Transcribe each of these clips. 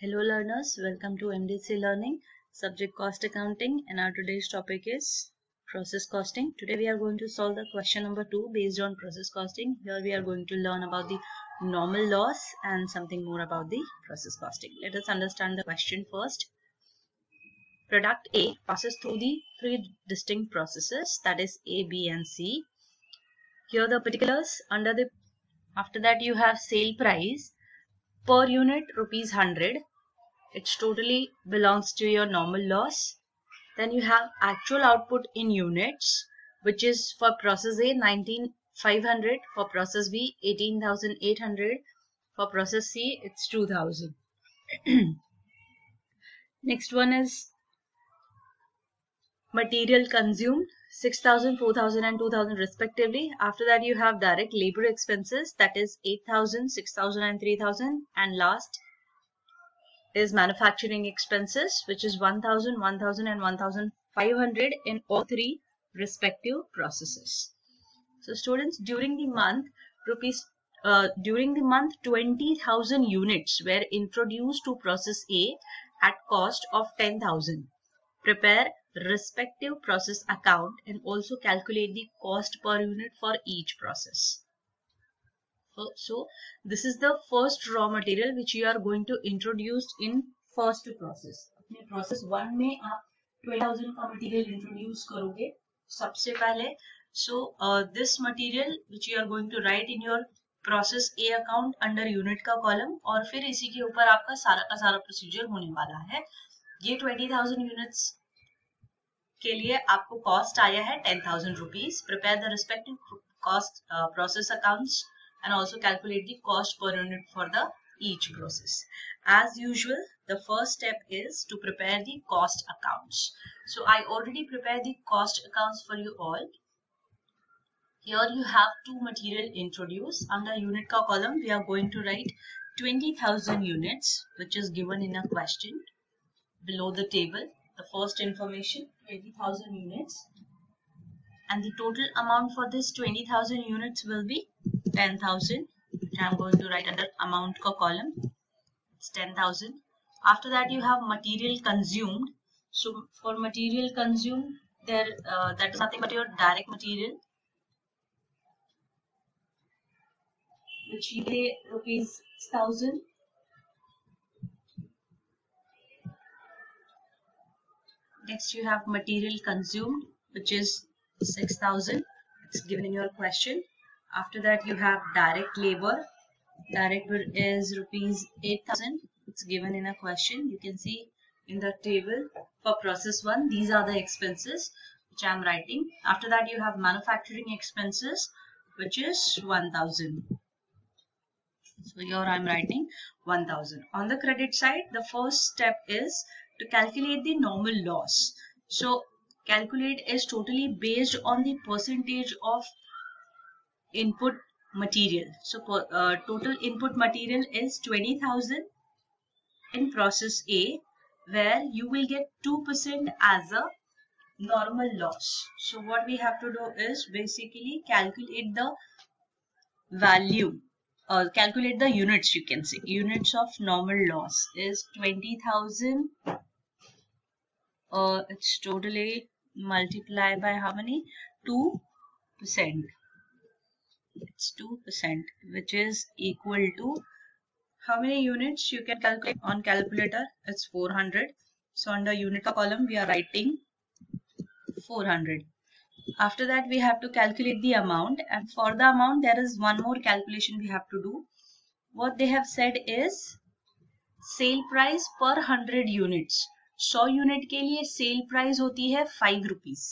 Hello learners, welcome to MDC Learning, subject cost accounting and our today's topic is process costing. Today we are going to solve the question number 2 based on process costing. Here we are going to learn about the normal loss and something more about the process costing. Let us understand the question first. Product A passes through the three distinct processes that is A, B and C. Here the particulars under the after that you have sale price per unit rupees 100 it's totally belongs to your normal loss. Then you have actual output in units which is for process a 19500 for process b 18800 for process c it's 2000 next one is material consumed 6000 4000 and 2000 respectively. After that you have direct labor expenses that is 8000 6000 and 3000 and last is manufacturing expenses which is 1000 1000 and 1500 in all three respective processes so students during the month rupees uh, during the month 20000 units were introduced to process a at cost of 10000 prepare respective process account and also calculate the cost per unit for each process. So, this is the first raw material which you are going to introduce in first process. अपने process one में आप 2000 का material introduce करोगे सबसे पहले so uh, this material which you are going to write in your process A account under unit का column और फिर इसी के ऊपर आपका सारा का सारा procedure होने वाला है ये 20000 units के लिए आपको कॉस्ट आया है ten thousand rupees prepare the respective cost process accounts and also calculate the cost per unit for the each process. As usual, the first step is to prepare the cost accounts. So I already prepared the cost accounts for you all. Here you have two material introduced. Under unit ka column, we are going to write 20,000 units, which is given in a question below the table the first information 20,000 units and the total amount for this 20,000 units will be 10,000 which I am going to write under amount column. It's 10,000 after that you have material consumed. So for material consumed there uh, that is nothing but your direct material which you pay rupees 1000 Next you have material consumed which is 6000 it's given in your question. After that you have direct labor. Direct is rupees 8000 it's given in a question. You can see in the table for process 1 these are the expenses which I am writing. After that you have manufacturing expenses which is 1000. So here I am writing 1000. On the credit side the first step is to calculate the normal loss. So calculate is totally based on the percentage of input material. So uh, total input material is 20,000 in process A where you will get 2% as a normal loss. So what we have to do is basically calculate the value uh, calculate the units you can say units of normal loss is 20,000 uh, it's totally multiplied by how many? 2 percent. It's 2 percent which is equal to how many units you can calculate on calculator? It's 400. So under unit column we are writing 400. After that we have to calculate the amount and for the amount there is one more calculation we have to do. What they have said is sale price per 100 units. सौ unit के लिए sale price होती है five rupees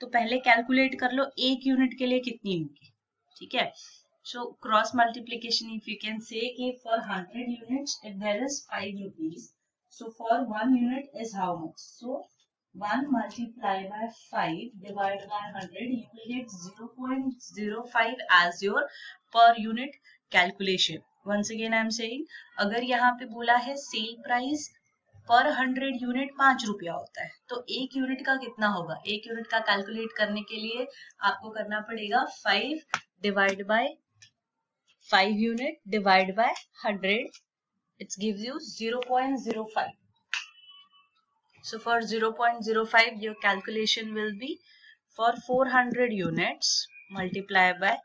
तो पहले calculate कर लो एक unit के लिए कितनी होगी ठीक है? So cross multiplication if you can say for hundred units if there is five rupees so for one unit is how much? So 1 multiplied by 5 divided by 100 you will get 0.05 as your per unit calculation. Once again i am saying, अगर यहाँ पे बोला है sale price per hundred unit पाँच रुपया होता है तो एक यूनिट का कितना होगा? एक यूनिट का कैलकुलेट करने के लिए आपको करना पड़ेगा five divide by 5 unit divide by 100 it gives you 0 0.05 so for 0 0.05 your calculation will be for 400 units multiply by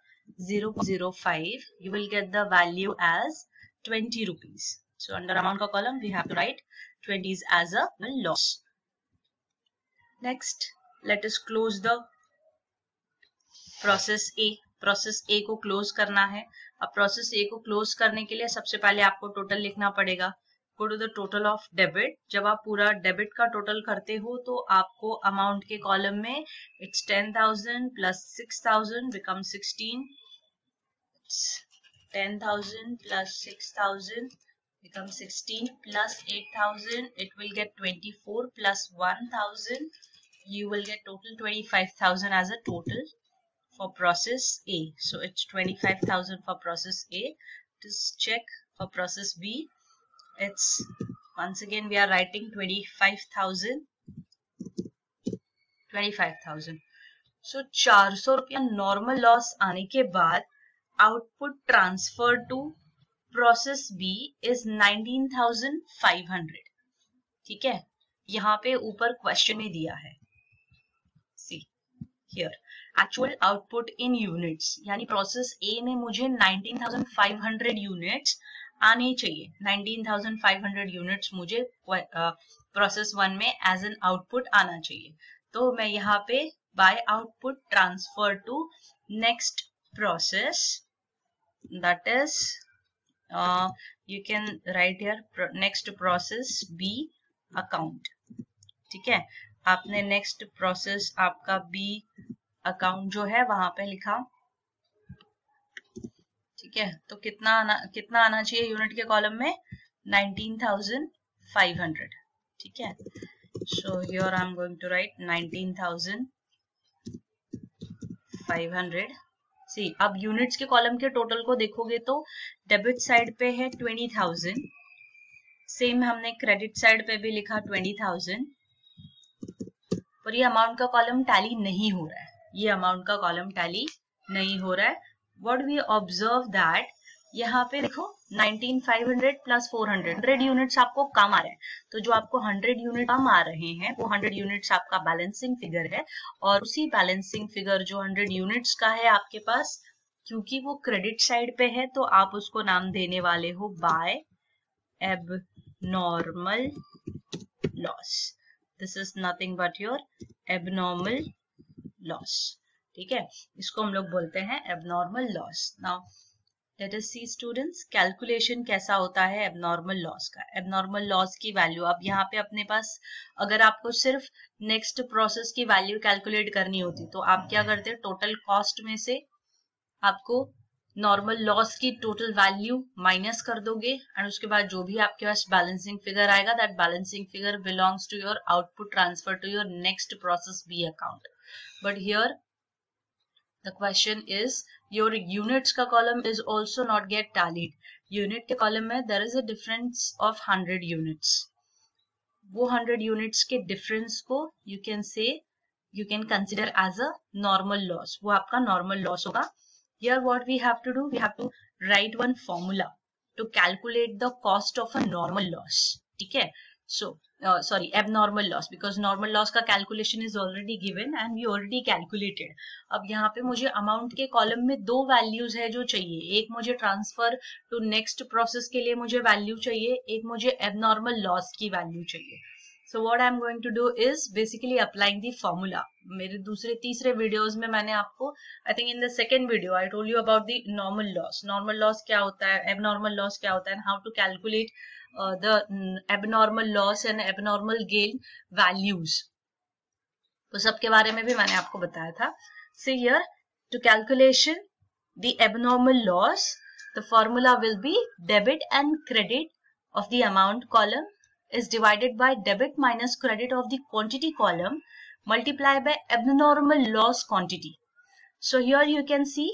0 0.05 you will get the value as 20 rupees. So under amount column we have to write 20s as a loss. Next let us close the process a. Process A को close करना है। अब process A को close करने के लिए सबसे पहले आपको टोटल लिखना पड़ेगा। Go to the total of debit जब आप पूरा डेबिट का टोटल करते हो तो आपको अमाउंट के कॉलम में it's ten thousand plus six thousand become sixteen ten thousand plus six thousand become 16 plus 8000 it will get 24 plus 1000 you will get total 25000 as a total. For process A. So it's 25,000 for process A. Just check for process B. It's once again we are writing 25,000. 25,000. So 400 रुपया normal loss आने के बाद output transfer to process B is 19,500. ठीक है यहाँ पे ऊपर question में दिया है see here actual output in units यानी प्रोसेस ए में मुझे 19,500 यूनिट्स आने चाहिए। 19,500 यूनिट्स मुझे प्रोसेस वन में एज एन आउटपुट आना चाहिए। तो मैं यहाँ पे by output transfer to next process that is you can write here next process B account ठीक है? आपने नेक्स्ट प्रोसेस आपका बी अकाउंट जो है वहाँ पे लिखा। ठीक है तो कितना आना कितना आना चाहिए यूनिट के कॉलम में? 19,500 ठीक है so here I am going to write 19,500 see अब यूनिट्स के कॉलम के टोटल को देखोगे तो डेबिट साइड पे है 20,000 सेम हमने क्रेडिट साइड पे भी लिखा 20,000 पर ये अमाउंट का कॉलम टैली नहीं हो रहा है। ये अमाउंट का कॉलम टैली नहीं हो रहा है। वट वी ऑब्ज़र्व दैट यहाँ पे देखो 19500 प्लस 400 100 यूनिट्स आपको कम आ रहे हैं। तो जो आपको 100 यूनिट कम आ रहे हैं, वो 100 यूनिट्स आपका बैलेंसिंग फिगर है। और उसी बैलेंसिंग फिगर जो 100 यूनिट्स का है आपके पास, क्योंकि वो क्रेडिट साइड पे है तो आप उसको नाम देने वाले हो by abnormal loss this is nothing but your abnormal loss ठीक है? इसको हम लोग बोलते हैं abnormal loss now let us see students calculation कैसा होता है एबनॉर्मल लॉस का? एबनॉर्मल लॉस की वैल्यू अब यहाँ पे अपने पास अगर आपको सिर्फ़ नेक्स्ट प्रोसेस की वैल्यू कैलकुलेट करनी होती तो आप क्या करते टोटल कॉस्ट में से आपको नॉर्मल लॉस की टोटल वैल्यू माइनस कर दोगे एंड उसके बाद जो भी आपके पास बैलेंसिंग फिगर आएगा that balancing figure belongs to your output transfer to your next process B account but here the question is your units ka column is also not get tallied unit ke column mein there is a difference of 100 units वो 100 units के difference को you can say you can consider as a normal loss वो आपका normal loss होगा here what we have to do we have to write one formula to calculate the cost of a normal loss ठीक है so uh, sorry abnormal loss because normal loss का calculation is already given and we already calculated अब यहाँ पे मुझे amount के column में दो values है जो चाहिए एक मुझे transfer to next process के लिए मुझे value चाहिए एक मुझे abnormal loss की value चाहिए so what I'm going to do is basically applying the formula मेरे दूसरे तीसरे videos में मैंने आपको I think in the second video I told you about the normal loss normal loss क्या होता है abnormal loss क्या होता है and how to calculate uh, the abnormal loss and abnormal gain values तो सबके बारे में भी मैंने आपको बताया था so here to calculation the abnormal loss the formula will be debit and credit of the amount column is divided by debit minus credit of the quantity column multiplied by abnormal loss quantity so here you can see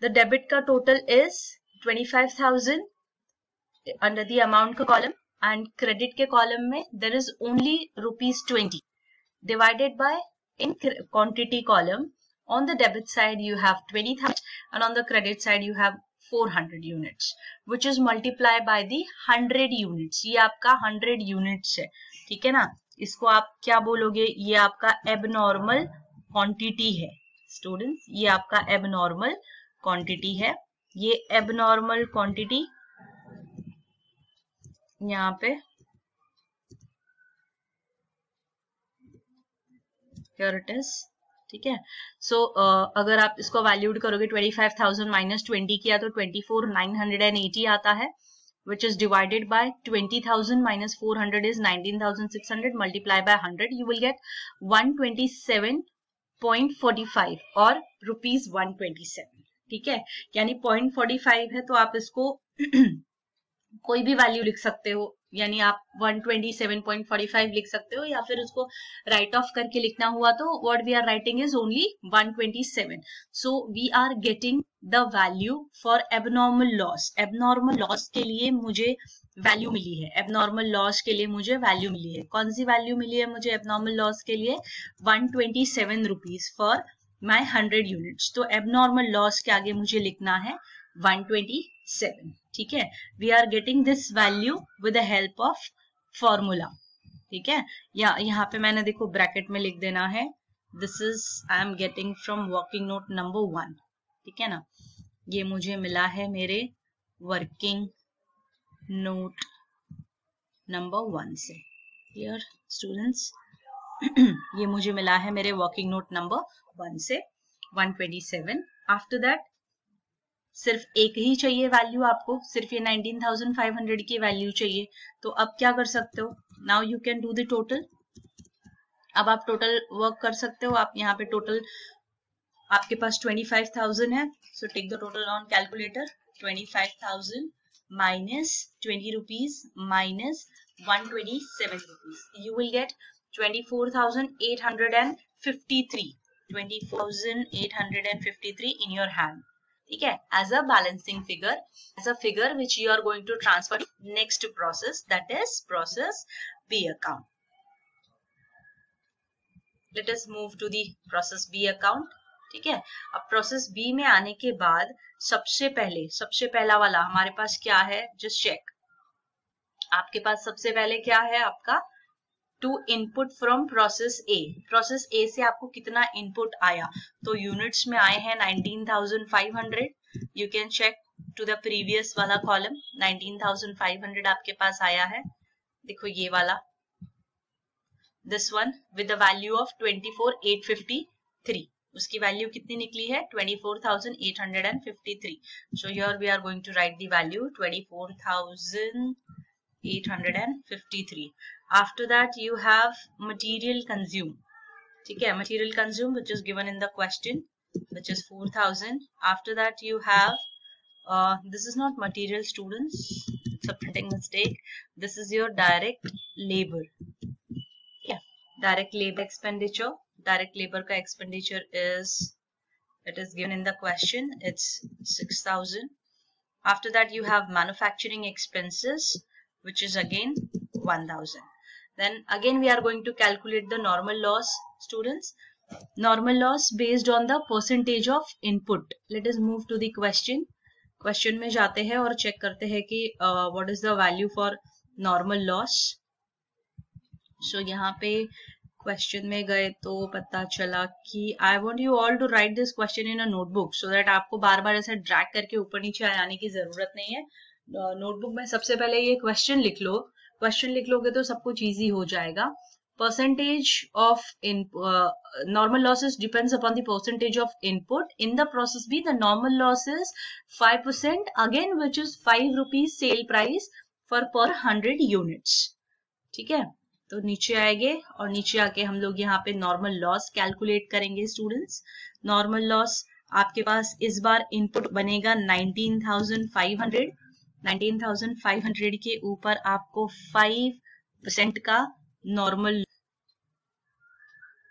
the debit ka total is 25000 under the amount ka column and credit ke column mein there is only rupees 20 divided by in quantity column on the debit side you have 20,000 and on the credit side you have 400 units which is multiply by the 100 units ये आपका 100 units है ठीक है ना इसको आप क्या बोलोगे ये आपका एबनॉर्मल क्वांटिटी है स्टूडेंट्स ये आपका एबनॉर्मल क्वांटिटी है ये एबनॉर्मल क्वांटिटी यहाँ पे। ठीक है? सो अगर आप इसको वैल्यूड करोगे 25,000 माइनस 20 किया तो 24,980 आता है which is divided by twenty thousand minus 400 is 19,600 multiply by 100 you will get 127.45 और रुपीज़ 127 ठीक है? यानी 0.45 है तो आप इसको कोई भी वैल्यू लिख सकते हो, यानी आप 127.45 लिख सकते हो, या फिर उसको राइट ऑफ़ करके लिखना हुआ तो what we are writing is only 127 so we are getting the value for abnormal loss abnormal loss के लिए मुझे वैल्यू मिली है. एबनॉर्मल लॉस के लिए मुझे वैल्यू मिली है. कौन सी वैल्यू मिली है मुझे एबनॉर्मल लॉस के लिए? One twenty seven rupees for my hundred units तो एबनॉर्मल लॉस के आगे मुझे लिखना है वन ट्वेंटी सेवन ठीक है? We are getting this value with the help of formula ठीक है? या, यहाँ पे मैंने देखो ब्रैकेट में लिख देना है। This is I am getting from working note number one ठीक है ना? ये मुझे मिला है मेरे वर्किंग नोट नंबर वन से। क्लियर स्टूडेंट्स ये मुझे मिला है मेरे वर्किंग नोट नंबर वन से। 127 आफ्टर दैट सिर्फ़ एक ही चाहिए वैल्यू आपको सिर्फ़ ये 19,500 की वैल्यू चाहिए। तो अब क्या कर सकते हो? Now you can do the total अब आप टोटल वर्क कर सकते हो। आप यहाँ पे टोटल आपके पास 25,000 है। So take the total on calculator 25,000 minus 20 rupees minus 127 rupees you will get 24,853 24,853 in your hand. ठीक है? As a balancing figure as a figure which you are going to transfer next process that is process B account let us move to the process B account ठीक है? अब process B में आने के बाद सबसे पहले, सबसे पहला वाला हमारे पास क्या है? जस्ट चेक आपके पास सबसे पहले क्या है? आपका to input from process A. Process A से आपको कितना इनपुट आया? तो यूनिट्स में आए हैं 19,500 you can check to the previous वाला कॉलम 19,500 आपके पास आया है। देखो ये वाला। This one with the value of 24,853 उसकी वैल्यू कितनी निकली है? 24,853 so here we are going to write the value 853 after that you have material consumed okay material consumed which is given in the question which is 4000 after that you have uh, this is not material students. It's a printing mistake. This is your direct labor. Yeah direct labor expenditure. Direct labor ka expenditure is it is given in the question. It's 6000 after that you have manufacturing expenses. Which is again 1000 then again we are going to calculate the normal loss students normal loss based on the percentage of input let us move to the question question में जाते हैं और check करते हैं कि uh, what is the value for normal loss so यहाँ पे question में गए तो पता चला कि I want you all to write this question in a notebook so that आपको बार बार ऐसे ड्रैग करके ऊपर नीचे आने की ज़रूरत नहीं है नोटबुक में सबसे पहले ये क्वेश्चन लिख लो। क्वेश्चन लिख लोगे तो सब कुछ ईजी हो जाएगा। Percentage of in normal losses depends upon percentage of input in the process B the normal losses five percent again which is five rupees sale price for per hundred units ठीक है? तो नीचे आएँगे और नीचे आके हम लोग यहाँ पे नॉर्मल लॉस कैलकुलेट करेंगे स्टूडेंट्स नॉर्मल लॉस आपके पास इस बार इनपुट बनेगा नाइनटीन थाउज़ेंड फाइव हंड्रेड 19,500 के ऊपर आपको 5 परसेंट का normal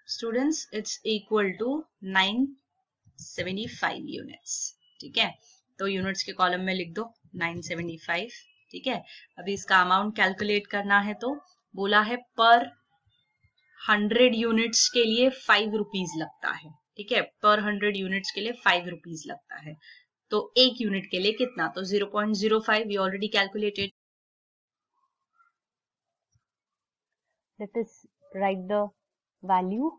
students it's equal to 975 units ठीक है? तो यूनिट्स के कॉलम में लिख दो 975 ठीक है? अभी इसका अमाउंट कैलकुलेट करना है तो बोला है पर 100 यूनिट्स के लिए फाइव रुपीज़ लगता है। ठीक है? पर 100 यूनिट्स के लिए फाइव रुपीज़ लगता है। तो एक यूनिट के लिए कितना? तो 0.05 point zero five you already calculated right the value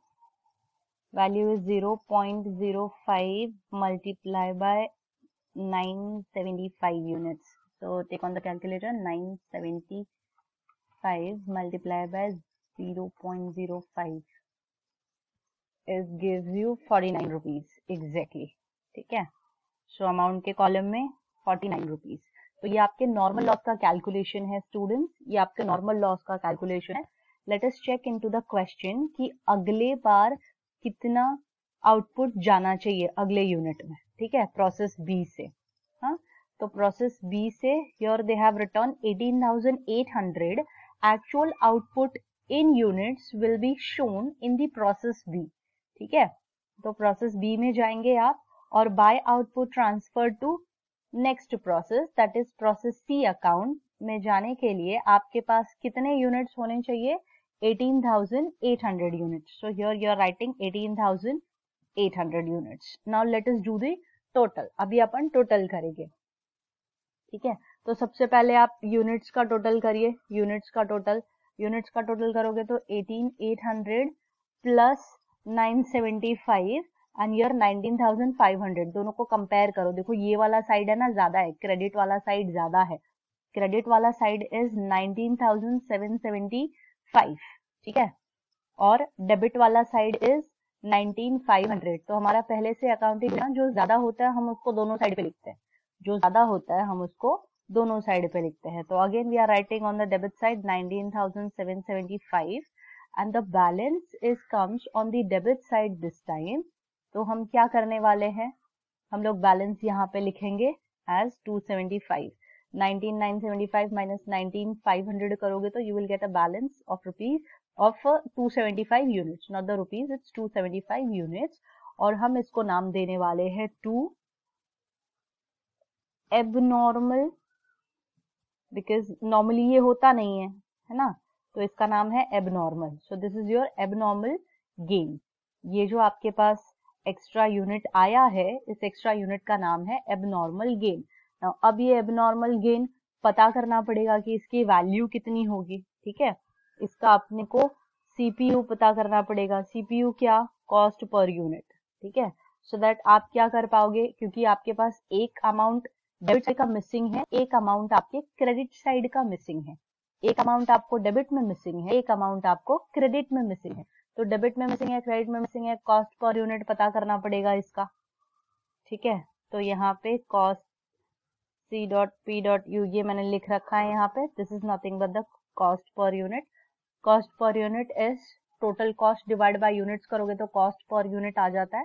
value is 0.05 point zero five multiply by nine seventy five unit तो take on the calculator nine seventy five multiply by zero point zero five is give you forty nine rupees exactly ठीक है? So amount के column में 49 rupees तो ये आपके normal loss का calculation है स्टूडेंट्स ये आपके नॉर्मल लॉस का कैलकुलेशन है. Let us check into the question कि अगले बार कितना आउटपुट जाना चाहिए अगले यूनिट में. ठीक है? प्रोसेस बी से. हाँ? तो प्रोसेस बी से your they have return 18800 actual output in units will be shown in the process B ठीक है? तो प्रोसेस बी में जाएँगे आप. और by output transfer to next process that is process C account में जाने के लिए आपके पास कितने यूनिट्स होने चाहिए? 18,800 units so here you are writing 18,800 units now let us do the total अभी अपन टोटल करेंगे। ठीक है? तो सबसे पहले आप यूनिट्स का टोटल करिए। यूनिट्स का टोटल यूनिट्स का टोटल करोगे तो 18,800 प्लस 975 एंड ईयर 19,500 दोनों को कंपेयर करो। देखो ये वाला साइड है ना ज़्यादा है। क्रेडिट वाला साइड ज़्यादा है। क्रेडिट वाला साइड इज़ 19,775 ठीक है? और डेबिट वाला साइड इज़ 19,500 तो हमारा पहले से अकाउंटिंग जो ज़्यादा होता है हम उसको दोनों साइड पे लिखते हैं। जो ज़्यादा होता है हम उसको दोनों साइड पे लिखते हैं। तो again we are writing on the debit side 19,775 and the balance is comes on the debit side this time तो हम क्या करने वाले हैं? हम लोग बैलेंस यहाँ पे लिखेंगे एज 275 19975 माइनस 19500 करोगे तो you will get a balance of rupees of 275 units not the rupees it's 275 units और हम इसको नाम देने वाले हैं टू एबनॉर्मल बिकॉज़ नॉर्मली ये होता नहीं है है ना? तो इसका नाम है abnormal so this is your abnormal gain ये जो आपके पास एक्स्ट्रा यूनिट आया है, इस एक्स्ट्रा यूनिट का नाम है एबनॉर्मल गेन अब ये एबनॉर्मल गेन पता करना पड़ेगा कि इसकी वैल्यू कितनी होगी, ठीक है? इसका अपने को सीपीयू पता करना पड़ेगा। सीपीयू क्या? कॉस्ट पर यूनिट ठीक है? सो so दैट आप क्या कर पाओगे? क्योंकि आपके पास एक अमाउंट डेबिट साइड का मिसिंग है, एक अमाउंट आपके क्रेडिट साइड का मिसिंग है। एक अमाउंट आपको डेबिट में मिसिंग है, एक अमाउंट आपको क्रेडिट में मिसिंग है। तो डेबिट में मिसिंग है क्रेडिट में मिसिंग है कॉस्ट पर यूनिट पता करना पड़ेगा इसका। ठीक है? तो यहाँ पे cost C dot P dot U ये मैंने लिख रखा है यहाँ पे। This is nothing but the cost per unit cost per unit is total cost divide by units करोगे तो कॉस्ट पर यूनिट आ जाता है।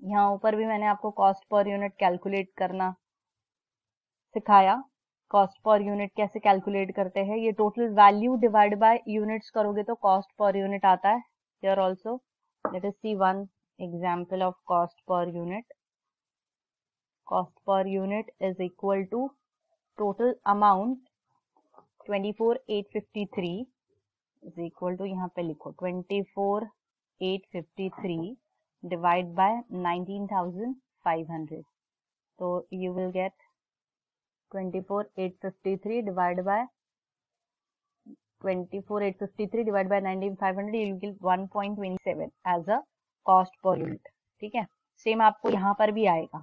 यहाँ ऊपर भी मैंने आपको कॉस्ट पर यूनिट कैलकुलेट करना सिखाया। कॉस्ट पर यूनिट कैसे कैलकुलेट करते हैं? ये total value divide by units करोगे तो कॉस्ट पर यूनिट आता है here also let us see one example of cost per unit cost per unit is equal to total amount 24853 is equal to यहाँ पे लिखो 24853 डिवाइड बाय 19500 तो you will get 24853 divided by 24853 divided by 19500 you will get 1.27 as a cost per unit. ठीक है? Same आपको यहाँ पर भी आएगा।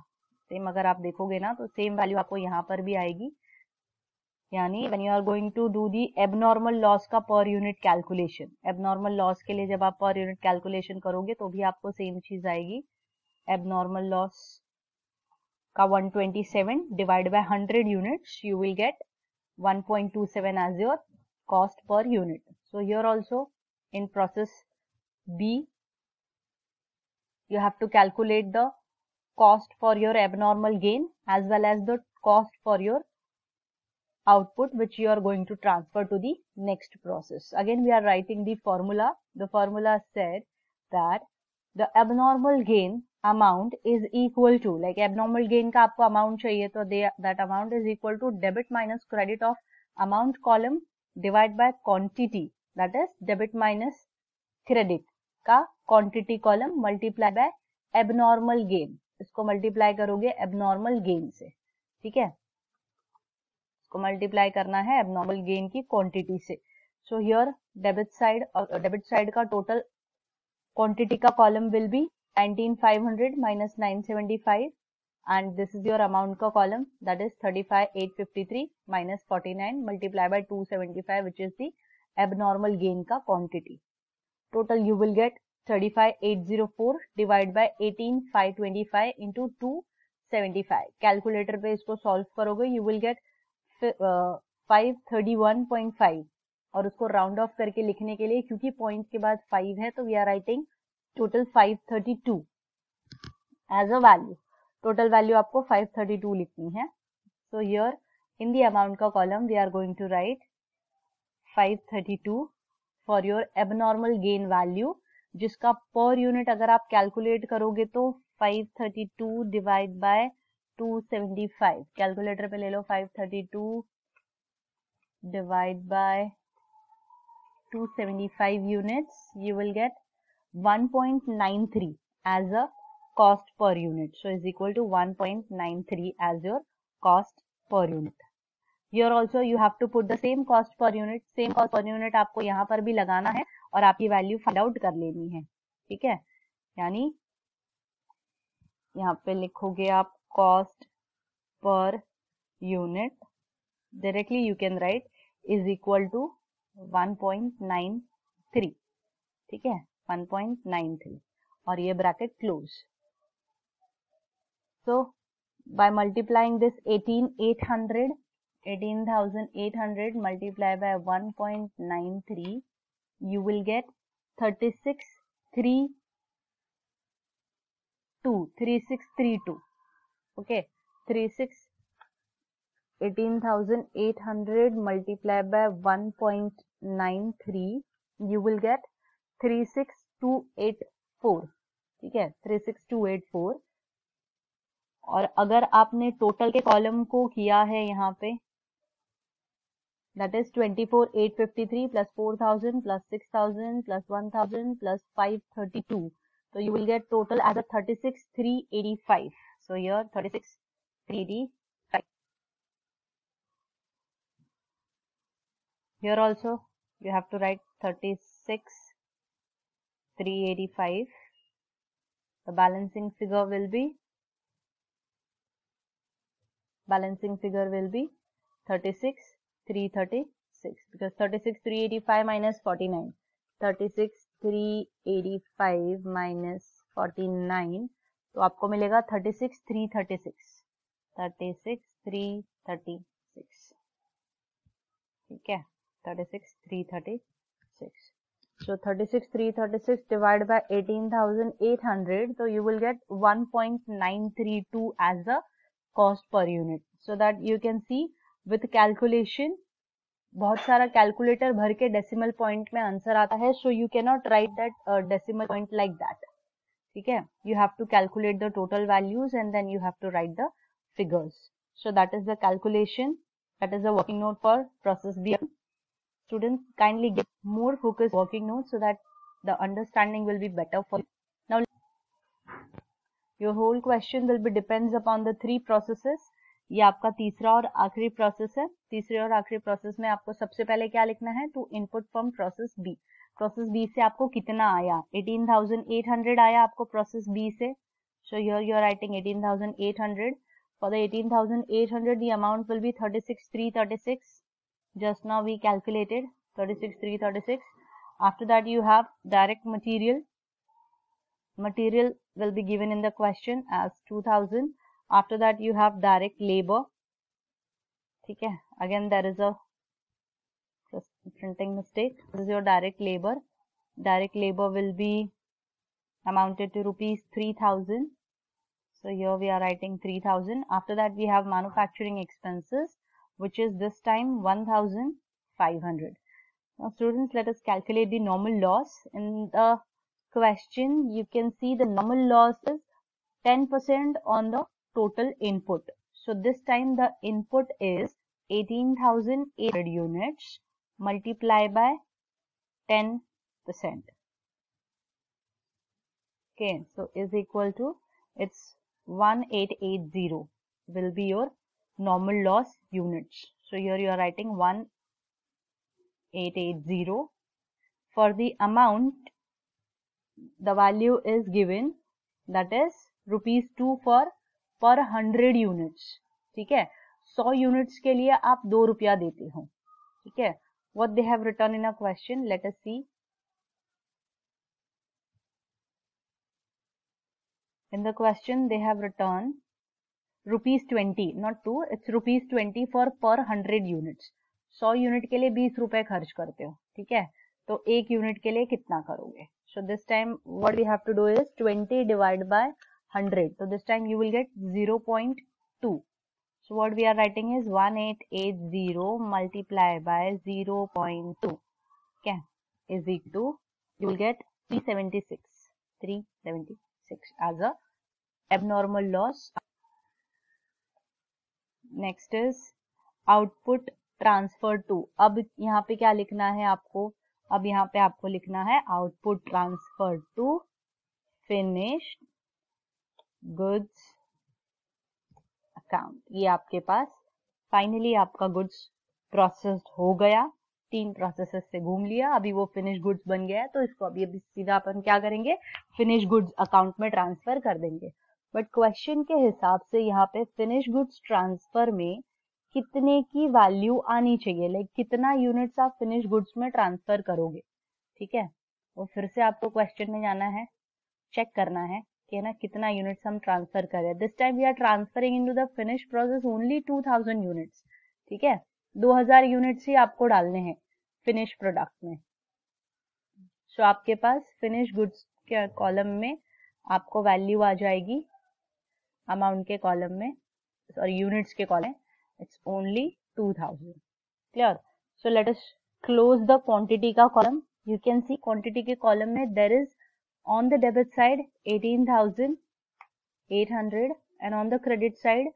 सेम अगर आप देखोगे ना तो सेम वैल्यू आपको यहाँ पर भी आएगी। यानी when you are going to do the abnormal loss का per unit calculation abnormal loss के लिए जब आप पर यूनिट कैलकुलेशन करोगे तो भी आपको सेम चीज़ आएगी। एबनॉर्मल लॉस का 127 divided by 100 units you will get 1.27 as your cost per unit. So here also in process b you have to calculate the cost for your abnormal gain as well as the cost for your output which you are going to transfer to the next process. Again we are writing the formula. The formula said that the abnormal gain amount is equal to like abnormal gain का आपको amount चाहिए तो that amount is equal to debit minus credit of amount column divide by quantity that is debit minus credit का quantity column multiply by abnormal gain इसको multiply करोगे abnormal gain से, ठीक है? इसको मल्टीप्लाई करना है एबनॉर्मल गेन की क्वांटिटी से। सो हियर डेबिट साइड और डेबिट साइड का टोटल क्वांटिटी का column will be 19500 minus 975 and this is your amount ka column that is 35853 minus 49 multiplied by 275 which is the abnormal gain ka quantity total you will get 35804 divided by 18525 into 275 calculator पे इसको solve करोगे will get uh, 531.5 और उसको round of करके लिखने के लिए क्योंकि पॉइंट के बाद 5 है तो we are writing total 532 as a value total value आपको 532 लिखनी है। So here in the amount का column we are going to write 532 for your abnormal gain value जिसका पर यूनिट अगर आप कैलकुलेट करोगे तो 532 डिवाइड बाय 275 कैलकुलेटर पे ले लो 532 डिवाइड बाय 275 units यू विल get 1.93 as a cost per unit so is equal to 1.93 as your cost per unit here also you have to put the same cost per unit same cost per unit आपको यहाँ पर भी लगाना है और आपकी value find out कर लेनी है ठीक है यानी यहाँ पे लिखोगे आप cost per unit directly you can write is equal to 1.93 ठीक है 1.93 और ये bracket close so by multiplying this 18800 18800 multiplied by 1.93 you will get 3632 3632 okay 36 18800 multiplied by 1.93 you will get two eight four, ठीक है? 36284 और अगर आपने टोटल के कॉलम को किया है यहाँ पे that is 24853 plus 4000 plus 6000 plus 1000 plus 532 तो you will get total as a 36385 so yeah 36385 here also, you have to write 36 385 the balancing figure will be balancing figure will be 36 336 because 36 385 minus 49 36 385 minus 49 तो आपको मिलेगा 36 336 36 336 ठीक है 36 336 so 36 336 divided by 18800 so you will get 1.932 as the cost per unit. So that you can see with calculation, बहुत सारा calculator भर के decimal point में आंसर आता है so you can not write that decimal point like that ठीक है? You have to calculate the total values and then you have to write the figures so that is the calculation that is a working note for process B. Students kindly get more focused working notes so that the understanding will be better for you. Now, your whole question will be depends upon the three processes. ये आपका तीसरा और आखिरी process है तीसरे और आखिरी process में आपको सबसे पहले क्या लिखना है to input from process B process B से आपको कितना आया 18,800 आया आपको प्रोसेस बी से so your you are writing 18,800 For the 18,800, the amount will be 36,336. Just now we calculated 36,336. After that, you have direct material. Material will be given in the question as 2,000. After that, you have direct labor. Okay. Again, there is a printing mistake. This is your direct labor. Direct labor will be amounted to rupees 3,000. So here we are writing 3000. After that we have manufacturing expenses which is this time 1500. Now students let us calculate the normal loss. In the question you can see the normal loss is 10% on the total input. So this time the input is 18,800 units multiplied by 10%. Okay, so is equal to it's 1880 will be your normal loss units. So here you are writing 1880 for the amount the value is given that is rupees 2 for per 100 units ठीक है 100 units के लिए आप दो रुपया देते हो ठीक है what they have written in a question let us see in the question they have written rupees twenty not two it's rupees twenty four per hundred units सौ यूनिट के लिए बीस रुपए खर्च करते हो, ठीक है? तो एक यूनिट के लिए कितना करोगे? So this time what you have to do is twenty divide by hundred तो this time you will get zero point two so what we are writing is one eight eight zero multiply by zero point two क्या is it to you will get three seventy six three seventy six as a abnormal loss next is output transfer to अब यहाँ पे क्या लिखना है आपको? अब यहाँ पे आपको लिखना है output transfer to finished goods account ये आपके पास फाइनली आपका गुड्स प्रोसेस्ड हो गया। तीन प्रोसेसेस से घूम लिया। अभी वो फिनिश गुड्स बन गया है तो इसको अभी अभी सीधा अपन क्या करेंगे? फिनिश गुड्स अकाउंट में ट्रांसफ़र कर देंगे। बट क्वेश्चन के हिसाब से यहाँ पे फिनिश गुड्स ट्रांसफ़र में कितने की वैल्यू आनी चाहिए? लाइक कितना यूनिट्स आप फिनिश गुड्स में ट्रांसफ़र करोगे? ठीक है? वो फिर से आपको क्वेश्चन में जाना है। चेक करना है कि ना कितना यूनिट्स हम ट्रांसफ़र कर रहे हैं। This time we are transferring into the finish process only 2000 units ठीक है? 2000 यूनिट्स ही आपको डालने हैं फिनिश प्रोडक्ट में। सो so, आपके पास फिनिश गुड्स के कॉलम में आपको वैल्यू आ जाएगी। अमाउंट के कॉलम में सॉरी यूनिट्स के column it's only two thousand clear so let us close the quantity का column you can see quantity के कॉलम में there is on the debit side eighteen thousand eight hundred and on the credit side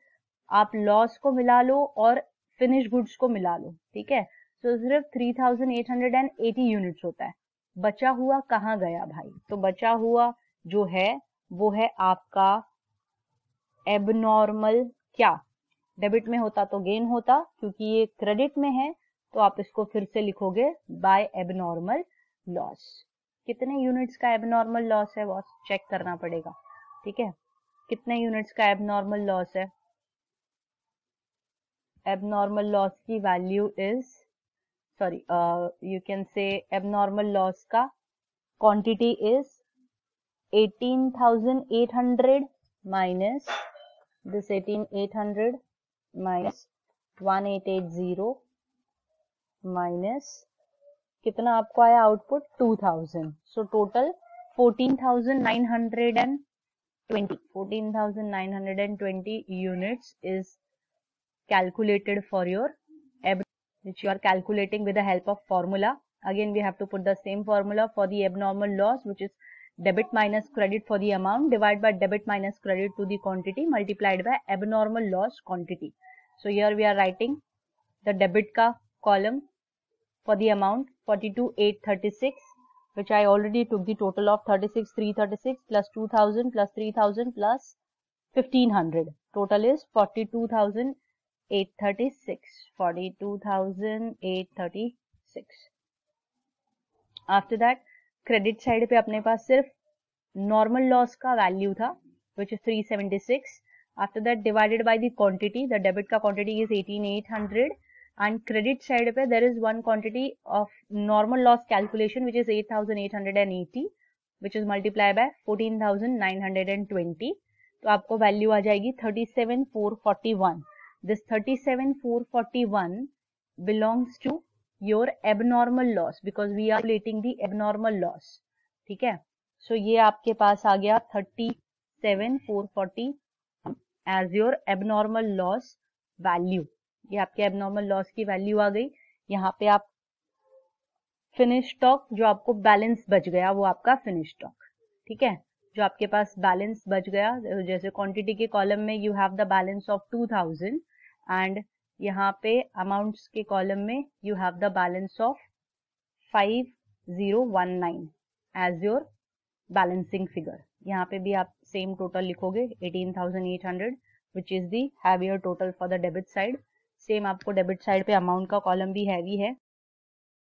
आप loss को मिला लो और finish goods को मिला लो ठीक है? सो so, सिर्फ़ three thousand eight hundred and eighty units होता है। बचा हुआ कहाँ गया भाई? तो बचा हुआ जो है वो है आपका एबनॉर्मल क्या? डेबिट में होता तो गेन होता, क्योंकि ये क्रेडिट में है तो आप इसको फिर से लिखोगे बाय एबनॉर्मल लॉस कितने यूनिट्स का एबनॉर्मल लॉस है वो चेक करना पड़ेगा, ठीक है? कितने यूनिट्स का एबनॉर्मल लॉस है? एबनॉर्मल लॉस की value is sorry you can say abnormal loss का quantity is 18800 minus this 18800 minus one eight eight zero minus कितना आपको आया output two thousand so total fourteen thousand nine hundred and twenty fourteen thousand nine hundred and twenty units is calculated for your which you are calculating with the help of formula again we have to put the same formula for the abnormal loss which is debit minus credit for the amount divided by debit minus credit to the quantity multiplied by abnormal loss quantity. So here we are writing the debit ka column for the amount 42836 which I already took the total of 36336 plus 2000 plus 3000 plus 1500 total is 42836 42836 after that credit side पे अपने पास सिर्फ़ normal loss का value था which is three seventy six after that divided by the quantity the debit का quantity is eighteen eight hundred and credit side पे there is one quantity of normal loss calculation which is eight thousand eight hundred and eighty which is multiply by fourteen thousand nine hundred and twenty तो आपको value आ जाएगी thirty seven four forty one this thirty seven four forty one belongs to your abnormal loss because we are calculating the abnormal loss. ठीक है? So so, ये आपके पास आ गया thirty seven four forty as your abnormal loss value ये आपके abnormal loss की वैल्यू आ गई। यहाँ पे आप फिनिश स्टॉक जो आपको बैलेंस बच गया वो आपका फिनिश स्टॉक ठीक है? जो आपके पास बैलेंस बच गया जैसे क्वांटिटी के कॉलम में you have the balance of two thousand and यहाँ पे अमाउंट्स के कॉलम में you have the balance of five zero one nine as your balancing figure यहाँ पे भी आप सेम टोटल लिखोगे 18,800 which is the heavier total for the debit side same आपको डेबिट साइड पे अमाउंट का कॉलम भी हैवी है.